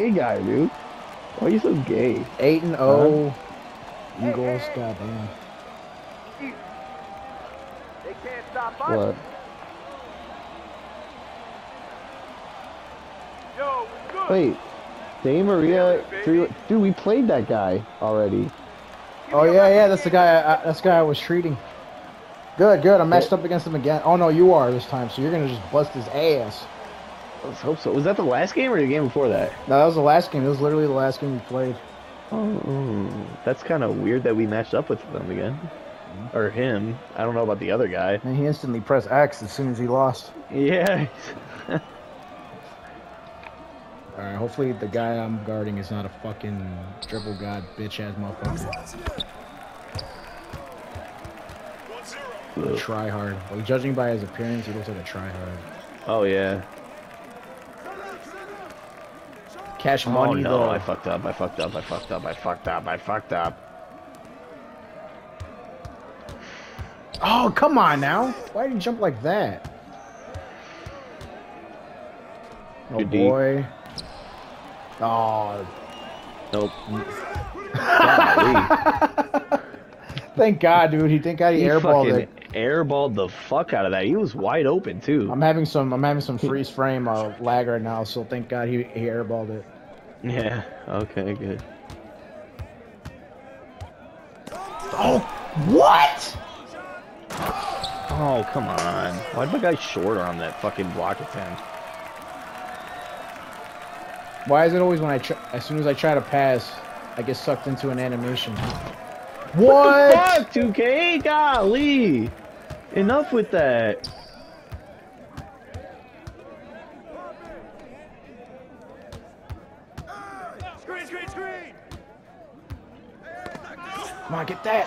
gay guy, dude. Why are you so gay? Eight and oh. Eagles, goddamn. They can't stop us. What? Yo. Wait, Day Maria, three, dude, we played that guy already. Oh yeah, yeah, that's the guy. I, I- that's the guy I was treating. Good, good. I'm matched up against him again. Oh no, you are this time. So you're gonna just bust his ass. Let's hope so. Was that the last game or the game before that? No, that was the last game. That was literally the last game we played. Oh, that's kind of weird that we matched up with them again. Mm-hmm. Or him. I don't know about the other guy. And he instantly pressed X as soon as he lost. Yeah. All right. Hopefully the guy I'm guarding is not a fucking dribble god bitch ass motherfucker. Try hard. Well, judging by his appearance, he looks like a try hard. oh, yeah. Cash Oh, money no. though. I fucked up. I fucked up. I fucked up. I fucked up. I fucked up. Oh, come on now. Why did you jump like that? Oh Good D. boy. Oh, Nope. Thank God, dude. He thank God he, he airballed it. Airballed the fuck out of that. He was wide open, too. I'm having some. I'm having some freeze frame uh, lag right now. So thank God he he airballed it. Yeah. Okay, good. Oh, what? Oh, come on. Why'd my guy shorter on that fucking block attempt? Why is it always when I try, as soon as I try to pass, I get sucked into an animation? What? Fuck, 2K? Golly. Enough with that. Screen, screen, screen. Come on, get that.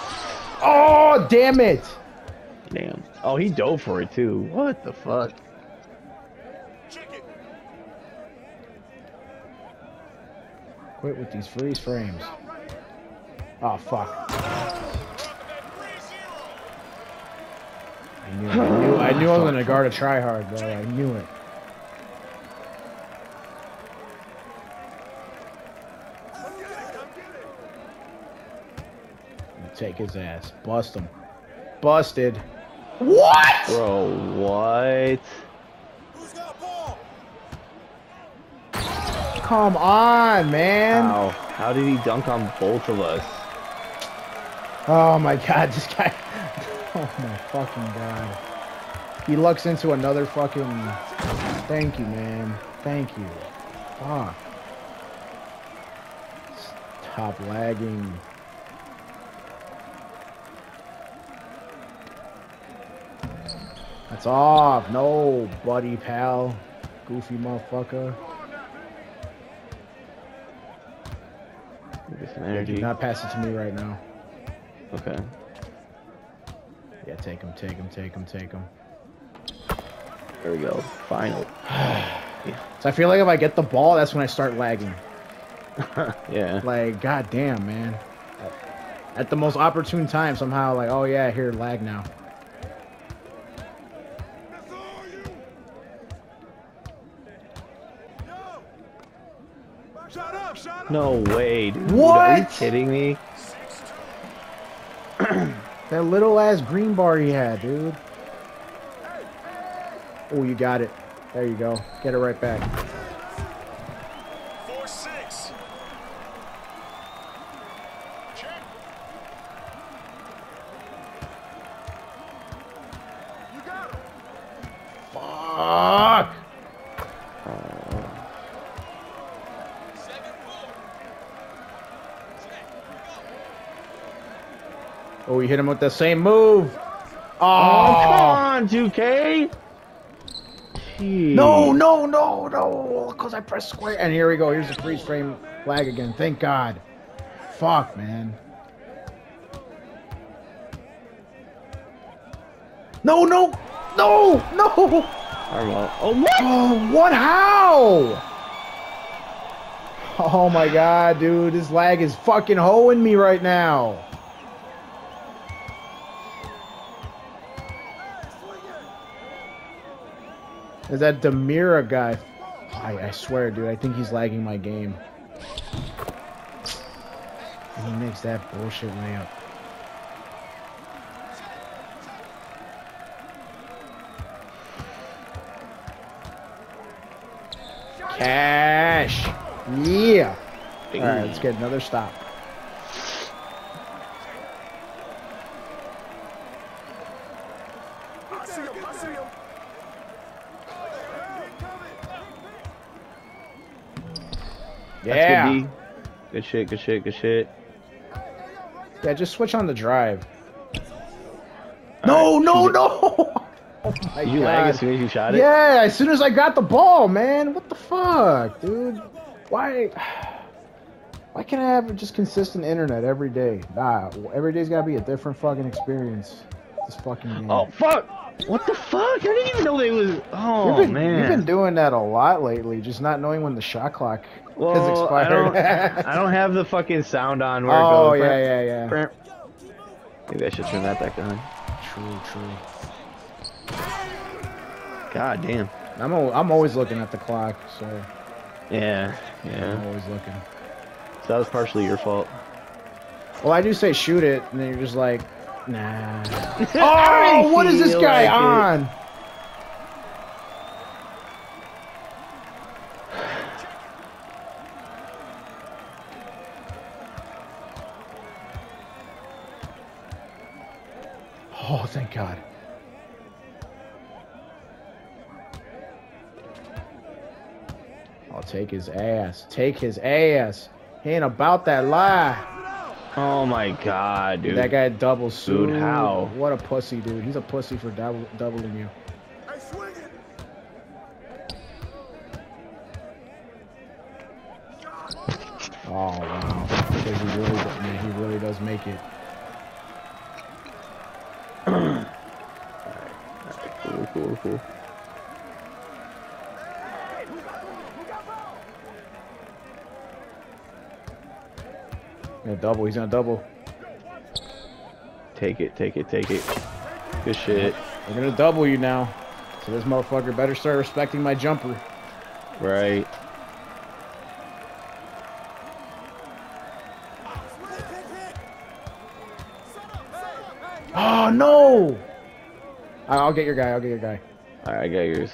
Oh, damn it. Damn. Oh, he dove for it, too. What the fuck? Quit with these freeze frames. Oh fuck. I knew, I knew, I knew I was gonna guard a try hard, bro. I knew it. Take his ass. Bust him. Busted. What? Bro, what? Come on, man. How? How did he dunk on both of us? Oh my god, this guy. Oh my fucking god. He lucks into another fucking. Thank you, man. Thank you. Fuck. Stop lagging. That's off. No, buddy, pal. Goofy motherfucker. Get some Yeah, energy. do not pass it to me right now. Okay. Yeah, take him, take him, take him, take him. There we go. Final. yeah. So I feel like if I get the ball, that's when I start lagging. yeah. Like, goddamn, man. At the most opportune time, somehow, like, oh yeah, here, lag now. Shut up, shut up. No way, dude. Are you kidding me? That little ass green bar he had, dude. Oh, you got it. There you go. Get it right back. Four six. Check. You hit him with the same move. Oh, oh. come Oh, on, 2K. Jeez. no, no, no, no! Because I pressed square. And here we go. Here's the freeze frame lag again. Thank God. Fuck, man. No, no, no, no! Oh, what? Oh, what? How? Oh my god, dude. This lag is fucking hoeing me right now. Is that Demira guy I, I swear, dude, I think he's lagging my game. And he makes that bullshit layup. Cash! Yeah! Alright, let's get another stop. Yeah! good. Good shit, good shit, good shit. Yeah, just switch on the drive. No, no, no! Oh my Did you lag as soon as you shot it? Yeah, as soon as I got the ball, man. What the fuck, dude? Why? Why can't I have just consistent internet every day? Nah, every day's gotta be a different fucking experience. This fucking game. Oh fuck! What the fuck? I didn't even know they was. Oh you've been, man. you've been doing that a lot lately, just not knowing when the shot clock has well, I expired. don't, I don't have the fucking sound on where oh it goes. yeah, yeah, yeah. yeah. Maybe I should turn that back on. True, true. God damn. I'm al- I'm always looking at the clock, so Yeah, yeah. I'm always looking. So that was partially your fault. Well, I do say shoot it, and then you're just like, nah. Oh, what is this guy like it. on? Oh, thank God. I'll take his ass. Take his ass. He ain't about that lie. Oh my god, dude. That guy double sued. Dude, how? What a pussy, dude. He's a pussy for double, doubling you. Hey, swing it. Oh wow. Because he really, does- man, he really does make it. Cool, cool, cool. Gonna double. He's gonna double. Take it, take it, take it. Good shit. We're gonna double you now. So this motherfucker better start respecting my jumper. Right. Oh no! I'll get your guy. I'll get your guy. Alright, I got yours.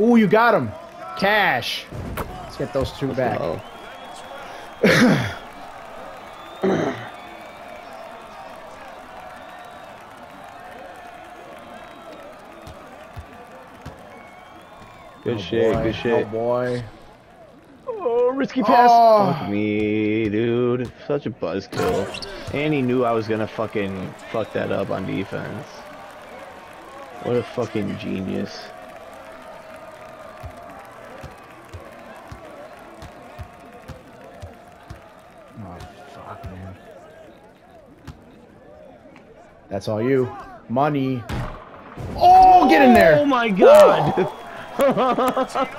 Ooh, you got him. Cash. Let's get those two back. Good Oh, shit, boy. good shit. Oh boy. Oh, risky ah. pass. Oh. Fuck me, dude. Such a buzzkill. And he knew I was gonna fucking fuck that up on defense. What a fucking genius. That's all you. Money. Oh, get in there. Oh my god.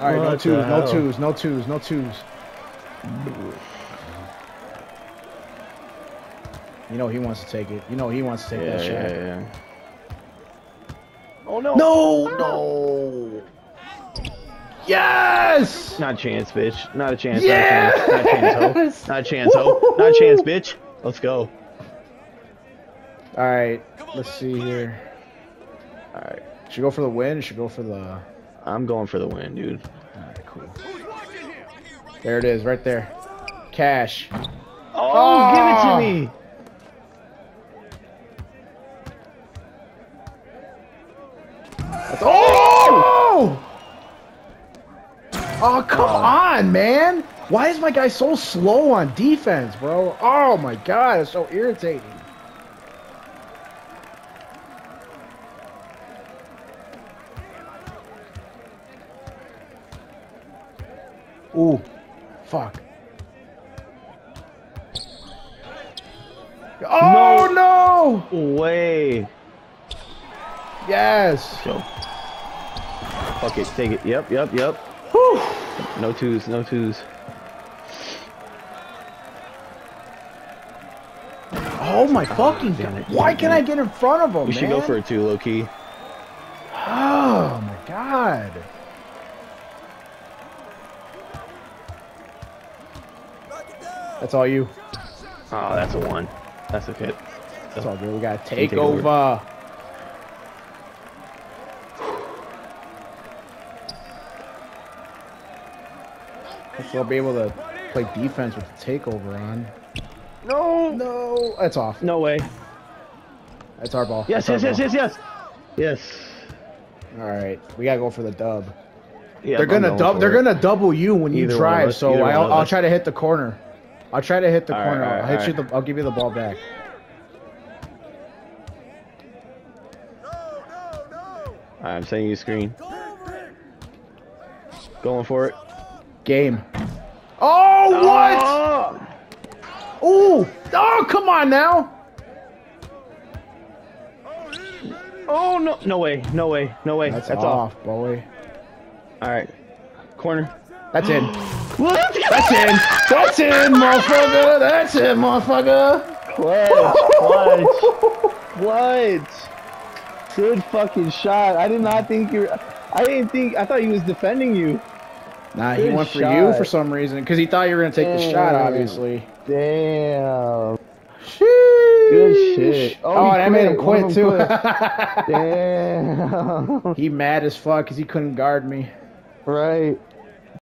All right, no What twos, no twos, no twos, no twos. You know he wants to take it. You know he wants to take yeah, that yeah, shot. yeah. Oh no. No, ah. no. Yes. Not a chance, bitch. Not a chance. Yes! Not a chance. Not a chance, ho. Not a chance, ho. Not a chance, bitch. Let's go. All right, let's see here. All right. Should go for the win. Should go for the. I'm going for the win, dude. right, cool. There it is, right there. Cash. Oh, oh give it Oh. to ah. me. Oh! Oh, come on, man. Why is my guy so slow on defense, bro? Oh my god, it's so irritating. Ooh, fuck. Oh no! Way. Yes. Go. Fuck it. Take it. Yep, yep, yep. Whew. No twos. No twos. Oh my fucking god! Why can't. I get in front of him? We should go for a two, low key. That's all you. Oh, that's a one. That's okay. That's all good. We got to take take over. over. Hopefully I'll be able to play defense with the takeover on. No. No, that's off. No way. That's our ball. Yes, That's yes, our yes, yes, yes. Yes. All right, we gotta go for the dub. Yeah, they're I'm gonna dub. They're it. gonna double you when you Either of drive. us- So I'll, I'll try to hit the corner. I'll try to hit the All right, corner. right, I'll hit all you. The, I'll give you the ball back. I'm sending you screen. Go over it. Going for it. Game. Oh what? Oh! Ooh! Oh come on now! Oh, hit it, baby. Oh no! No way! No way! No way! That's, That's, off. off, boy. All right. Corner. That's in. That's in. That's in, motherfucker. That's in, motherfucker. Clutch! Clutch! Clutch! Good fucking shot. I did not think you. were I didn't think. I thought he was defending you. Nah, he Good went for you for some reason because he thought you were gonna take the shot. Obviously. Damn. Good Good shit. Oh, Oh, he that made him quit. quit too. them Damn. he mad as fuck because he couldn't guard me. right.